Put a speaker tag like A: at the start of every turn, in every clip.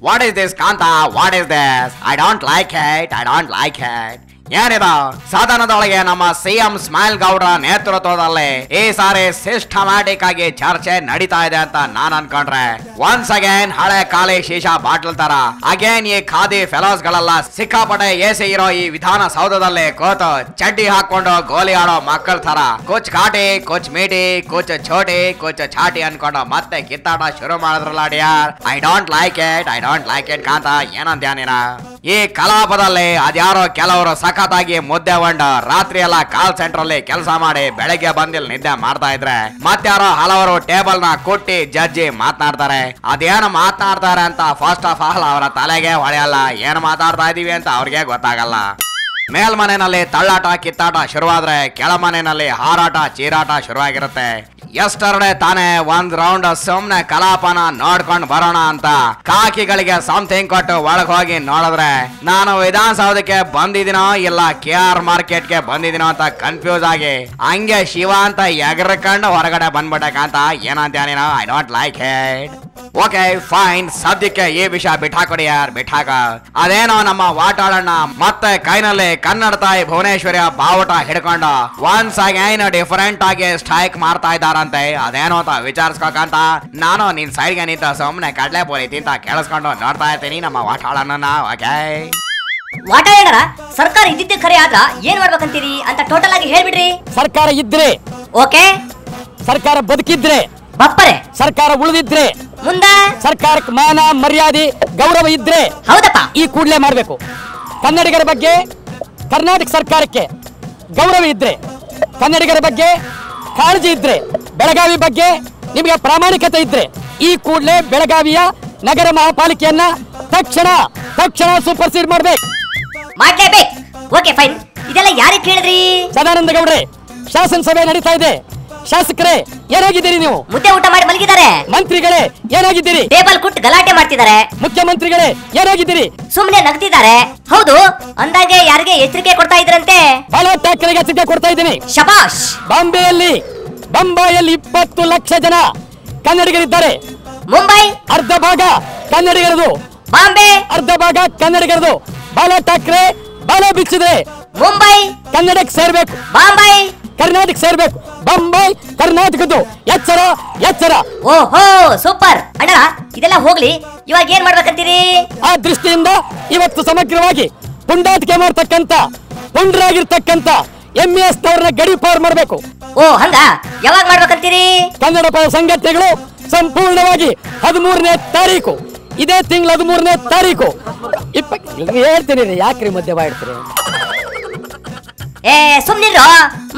A: What is this, Kanta? What is this? I don't like it. I don't like it. ಏನಿದು ಸದನದೊಳಗೆ ನಮ್ಮ CM smile ಗೌಡ್ರ ನೇತೃತ್ವದಲ್ಲಿ ಈ ಸಾರಿ systematic ಆಗಿ ಚರ್ಚೆ ನಡೀತಾ ಇದೆ ಅಂತ ನಾನ್ ಅನ್ಕೊಂಡ್ರೆ. ಒನ್ಸ್ ಅಗೇನ್ ಹಳೆ ಖಾಲಿ ಶೀಶಾ ಬಾಟ್ಲ್ ತರ. ಅಗೇನ್ ಈ ಖಾದಿ ಫೆಲೋಸ್ ಗಳೆಲ್ಲ ಸಿಕ್ಕಾಪಟ್ಟೆ ಎಸಿ ಇರೋ ಈ ವಿಧಾನಸೌಧದಲ್ಲಿ ಕೂತು ಚಡ್ಡಿ ಹಾಕೊಂಡು ಗೋಲಿ ಆಡೋ ಮಕ್ಕಳ ತರ. ಕುಚ್ ಕಾಟಿ, ಕುಚ್ ಮೀಟಿ, ಕುಚ್ ಛೋಟಿ ಕುಚ್ ಚಾಟಿ ಅನ್ಕೊಂಡು ಮತ್ತೆ ಕಿತ್ತಾಟ ಶುರು ಮಾಡಿದ್ರಲ್ಲ dear I don't like it I don't like it ಕಾಂತ, ಏನಂತ್ಯ ನೀನ? ಈ ಕಲಾಪದಲ್ಲಿ ಅದ್ಯಾರೋ ಕೆಲವರು ಸಖತ್ತಾಗಿ ಮುದ್ದೆ ಹೊಂಡ ರಾತ್ರಿ ಎಲ್ಲ ಕಾಲ್ ಸೆಂಟರ್ ಅಲ್ಲಿ ಕೆಲಸ ಮಾಡಿ ಬೆಳಗ್ಗೆ ಬಂದಿಲ್ ನಿದ್ದೆ ಮಾಡ್ತಾ ಇದ್ರೆ ಮತ್ತಾರೋ ಹಲವರು ಟೇಬಲ್ನ ಕೊಟ್ಟಿ ಜಜ್ಜಿ ಮಾತನಾಡ್ತಾರೆ. ಅದೇನು ಮಾತನಾಡ್ತಾರೆ ಅಂತ ಫಸ್ಟ್ ಆಫ್ ಆಲ್ ಅವರ ತಲೆಗೆ ಹೊಳೆಯಲ್ಲ. ಏನ್ ಮಾತಾಡ್ತಾ ಇದೀವಿ ಅಂತ ಅವ್ರಿಗೆ ಗೊತ್ತಾಗಲ್ಲ. ಮೇಲ್ಮನೆಯಲ್ಲಿ ತಳ್ಳಾಟ ಕಿತ್ತಾಟ ಶುರುವಾದ್ರೆ ಕೆಳಮನೆಯಲ್ಲಿ ಹಾರಾಟ ಚೀರಾಟ ಶುರುವಾಗಿರುತ್ತೆ. ಎಷ್ಟರಡೆ ತಾನೇ ಒಂದ್ ರೌಂಡ್ ಸುಮ್ನೆ ಕಲಾಪನ ನೋಡ್ಕೊಂಡ್ ಬರೋಣ ಅಂತ ಕಾಕಿಗಳಿಗೆ ಸಮಥಿಂಗ್ ಕೊಟ್ಟು ಒಳಗ್ ಹೋಗಿ ನೋಡಿದ್ರೆ, ನಾನು ವಿಧಾನಸೌಧಕ್ಕೆ ಬಂದಿದ್ದೀನೋ ಇಲ್ಲ ಕೆ ಆರ್ ಮಾರ್ಕೆಟ್ಗೆ ಬಂದಿದಿನೋ ಅಂತ ಕನ್ಫ್ಯೂಸ್ ಆಗಿ ಹಂಗೆ ಶಿವ ಅಂತ ಎಗರ್ಕೊಂಡು ಹೊರಗಡೆ ಬಂದ್ಬಿಟ್ಟಕ್ಕಂತ ಏನಂತ I don't like it okay fine. ಸದ್ಯಕ್ಕೆ ಈ ವಿಷಯ ಬಿಟ್ಟಾಕೊಡಿ ಯಾರ್ ಬಿಠಾಕ? ಅದೇನೋ ನಮ್ಮ ವಾಟಾಳಣ್ಣ. ಮತ್ತೆ ಕೈನಲ್ಲಿ ಕನ್ನಡ ತಾಯಿ ಭುವನೇಶ್ವರಿಯ ಬಾವುಟ ಹಿಡ್ಕೊಂಡ ಒನ್ಸ್ ಅಗೈನ್ ಡಿಫರೆಂಟ್ ಆಗಿ ಸ್ಟ್ರೈಕ್ ಮಾಡ್ತಾ ಇದ್ದಾರಂತೆ. ಅದೇನೋ ಅಂತ ವಿಚಾರಿಸ್ಕೋಕಂತ. ನಾನು ನಿನ್ ಸೈಡ್ಗೆ ನಿಂತ ಸುಮ್ನೆ ಕಡ್ಲೆ ಪೋಲಿ ತಿಂತ ಕೇಳಿಸ್ಕೊಂಡು ನೋಡ್ತಾ ಇರ್ತೀನಿ ನಮ್ಮ ವಾಟಾಳಣ್ಣನ. ಓಕೆ.
B: ವಾಟ ಹೇಳರ ಸರ್ಕಾರ ಇದ್ದಿದ್ದೆ ಖರೆ ಆದ್ರ ಏನ್ ಮಾಡ್ಬೇಕಂತೀರಿ ಅಂತ ಟೋಟಲ್ ಆಗಿ ಹೇಳ್ಬಿಡ್ರಿ.
C: ಸರ್ಕಾರ ಇದ್ರೆ
B: ಓಕೆ.
C: ಸರ್ಕಾರ ಬದುಕಿದ್ರೆ
B: ಬಪ್ಪರೆ.
C: ಸರ್ಕಾರ ಉಳಿದಿದ್ರೆ
B: ಮುಂದ?
C: ಸರ್ಕಾರಕ್ಕೆ ಮಾನ ಮರ್ಯಾದೆ ಗೌರವ ಇದ್ರೆ
B: ಹೌದಪ್ಪ.
C: ಈ ಕೂಡಲೇ ಮಾಡಬೇಕು. ಕನ್ನಡಿಗರ ಬಗ್ಗೆ ಕರ್ನಾಟಕ ಸರ್ಕಾರಕ್ಕೆ ಗೌರವ ಇದ್ರೆ ಕನ್ನಡಿಗರ ಬಗ್ಗೆ ಕಾಳಜಿ ಇದ್ರೆ ಬೆಳಗಾವಿ ಬಗ್ಗೆ ನಿಮಗೆ ಪ್ರಾಮಾಣಿಕತೆ ಇದ್ರೆ ಈ ಕೂಡಲೇ ಬೆಳಗಾವಿಯ ನಗರ ಮಹಾಪಾಲಿಕೆಯನ್ನ ತಕ್ಷಣ ತಕ್ಷಣ ಸೂಪರ್ಸೀಡ್ ಮಾಡ್ಬೇಕು.
B: ಮಾಡ್ಲೇಬೇಕು. ಓಕೆ ಫೈನ್ ಇದೆಲ್ಲ ಯಾರಿಗೆ ಕೇಳಿದ್ರಿ?
C: ಸದಾನಂದ ಗೌಡ್ರೆ ಶಾಸನ ಸಭೆ ನಡೀತಾ ಇದೆ. ಶಾಸಕರೇ ಏನಾಗಿದ್ದೀರಿ ನೀವು?
B: ಮುದ್ದೆ ಊಟ ಮಾಡಿ ಮಲಗಿದ್ದಾರೆ.
C: ಮಂತ್ರಿಗಳೇ ಏನಾಗಿದ್ದೀರಿ?
B: ಟೇಬಲ್ ಕುಟ್ಟು ಗಲಾಟೆ ಮಾಡ್ತಿದ್ದಾರೆ.
C: ಮುಖ್ಯಮಂತ್ರಿಗಳೇ ಏನಾಗಿದ್ದೀರಿ?
B: ಸುಮ್ನೆ ನಗ್ತಿದ್ದಾರೆ. ಹೌದು ಅಂದಾಗೆ ಯಾರಿಗೆ ಎಚ್ಚರಿಕೆ ಕೊಡ್ತಾ ಇದ್ರಂತೆ?
C: ಬಾಲಾ ಠಾಕ್ರೆಗೆ ಎಚ್ಚರಿಕೆ ಕೊಡ್ತಾ ಇದ್ದೀನಿ.
B: ಶಬಾಷ್!
C: ಬಾಂಬೆಯಲ್ಲಿ ಬಂಬಾಯಲ್ಲಿ ಇಪ್ಪತ್ತು ಲಕ್ಷ ಜನ ಕನ್ನಡಿಗರಿದ್ದಾರೆ.
B: ಮುಂಬೈ!
C: ಅರ್ಧ ಭಾಗ ಕನ್ನಡಿಗರದು.
B: ಬಾಂಬೆ!
C: ಅರ್ಧ ಭಾಗ ಕನ್ನಡಿಗರದು. ಬಾಲ ಠಾಕ್ರೆ ಬಾಲ ಬಿಚ್ಚಿದ್ರೆ
B: ಮುಂಬೈ!
C: ಕನ್ನಡಕ್ಕೆ ಸೇರ್ಬೇಕು.
B: ಬಾಂಬೈ!
C: ಕರ್ನಾಟಕ ಸೇರ್ಬೇಕು. ಬೊಂಬೈ ಕರ್ನಾಟಕದ್ದು. ಎಚ್ಚರ ಎಚ್ಚರ.
B: ಓಹೋ ಸೂಪರ್. ಅಣ್ಣ ಇದೆಲ್ಲ ಹೋಗ್ಲಿ. ಇವಾಗ ಏನ್ ಮಾಡ್ಬೇಕಂತೀರಿ?
C: ಆ ದೃಷ್ಟಿಯಿಂದ ಇವತ್ತು ಸಮಗ್ರವಾಗಿ ಪುಂಡಾಟಿಕೆ ಮಾಡ್ತಕ್ಕಂತ ಪುಂಡ್ರಾಗಿರ್ತಕ್ಕಂತ ಎಂ ಎಸ್ ನವರನ್ನ ಗಡಿ ಪಾರ್ ಮಾಡಬೇಕು.
B: ಓ ಹಂಗ? ಯಾವಾಗ ಮಾಡ್ಬೇಕಂತೀರಿ?
C: ಕನ್ನಡ ಪರ ಸಂಘಟನೆಗಳು ಸಂಪೂರ್ಣವಾಗಿ ಹದಿಮೂರನೇ ತಾರೀಕು. ಇದೇ ತಿಂಗಳ ಹದಿಮೂರನೇ ತಾರೀಕು. ಇಪ್ಪ ಹೇಳ್ತೀನಿ ರೀ ಯಾಕ್ರಿ ಮಧ್ಯ ಬಾಯ್ತೀರಿ
B: ಏ ಸುಮ್ನಿಲ್ರು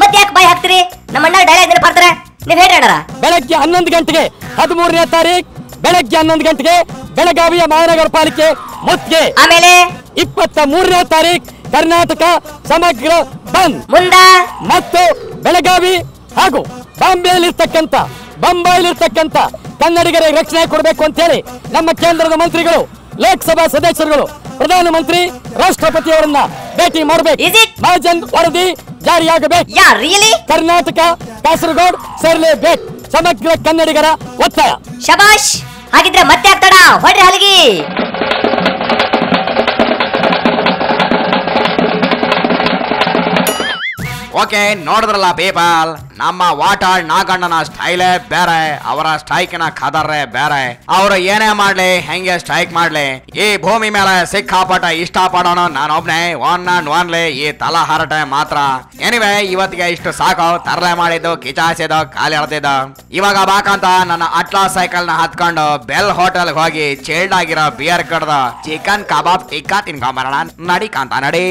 B: ಮತ್ತೆ ಯಾಕೆ ಬಾಯಿ ಹಾಕ್ತೀರಿ? ನಮ್ಮ ಅಣ್ಣ ಡೈಲಾಗ್ ನೆನಪಾಡ್ತಾರೆ ನೀವ್ ಹೇಳಿ ಅಣ್ಣಾರ.
C: ಬೆಳಗ್ಗೆ ಹನ್ನೊಂದು ಗಂಟೆಗೆ ಹದಿಮೂರನೇ ತಾರೀಕು ಬೆಳಗ್ಗೆ ಹನ್ನೊಂದು ಗಂಟೆಗೆ ಬೆಳಗಾವಿಯ ಮಹಾನಗರ ಪಾಲಿಕೆ ಮುತ್ತಿಗೆ
B: ಆಮೇಲೆ?
C: ಇಪ್ಪತ್ತ ಮೂರನೇ ತಾರೀಕು ಕರ್ನಾಟಕ ಸಮಗ್ರ ಬಂದ್.
B: ಮುಂದ?
C: ಮತ್ತು ಬೆಳಗಾವಿ ಹಾಗೂ ಬಾಂಬೆಯಲ್ಲಿರ್ತಕ್ಕಂಥ ಬಂಬೈಲಿರ್ತಕ್ಕಂಥ ಕನ್ನಡಿಗರಿಗೆ ರಕ್ಷಣೆ ಕೊಡಬೇಕು ಅಂತ ಹೇಳಿ ನಮ್ಮ ಕೇಂದ್ರದ ಮಂತ್ರಿಗಳು ಲೋಕಸಭಾ ಸದಸ್ಯರುಗಳು ಪ್ರಧಾನಮಂತ್ರಿ ರಾಷ್ಟ್ರಪತಿಯವರನ್ನ ಭೇಟಿ ಮಾಡಬೇಕು? ಮಹಾಜನ್ ವರದಿ ಜಾರಿಯಾಗಬೇಕು ಕರ್ನಾಟಕ ಕಾಸರಗೋಡ್ ಸೇರಲೇಬೇಕು. ಸಮಗ್ರ ಕನ್ನಡಿಗರ ಒತ್ತಾಯ.
B: ಶಬಾಷ್ ಹಾಗಿದ್ರೆ ಮತ್ತೆ ಆಗ್ತಾಡ ಹೊಡ್ರಿ ಹಲಗಿ.
A: ಓಕೆ, ನೋಡಿದ್ರಲ್ಲ ಪೀಪಲ್? ನಮ್ಮ ವಾಟಾಳ್ ನಾಗಣ್ಣನ ಸ್ಟೈಲ್ ಬೇರೆ, ಅವರ ಸ್ಟ್ರೈಕ್ನ ಕದರ್ರೆ ಬೇರೆ. ಅವರು ಏನೇ ಮಾಡ್ಲಿ, ಹೆಂಗೆ ಸ್ಟ್ರೈಕ್ ಮಾಡ್ಲಿ? ಈ ಭೂಮಿ ಮೇಲೆ ಸಿಕ್ಕಾಪಟ್ಟ ಇಷ್ಟ ಪಡೋಣ ನಾನೊಬ್ನೇ ಒನ್ ಅಂಡ್ ಒನ್ಲಿ ಈ ತಲ ಹರಟೆ ಮಾತ್ರ. ಎನಿವೆ ಇವತ್ತಿಗೆ ಇಷ್ಟು ಸಾಕು. ತರಲೆ ಮಾಡಿದ್ದು ಕಿಚಾಯಿಸಿದ್ದು ಖಾಲಿ ಎಳ್ದಿದ್ದು. ಇವಾಗ ಬಾಕಂತ ನನ್ನ ಅಟ್ಲಾ ಸೈಕಲ್ನ ಹತ್ಕೊಂಡು ಬೆಲ್ ಹೋಟೆಲ್ ಹೋಗಿ ಚೇಲ್ಡ್ ಆಗಿರೋ ಬಿಯರ್ ಕಡ್ದ ಚಿಕನ್ ಕಬಾಬ್ ಟಿಕ್ಕಾ ತಿನ್ಕೊಂಬರೋಣ ನಡಿ ಕಾಂತ, ನಡಿ.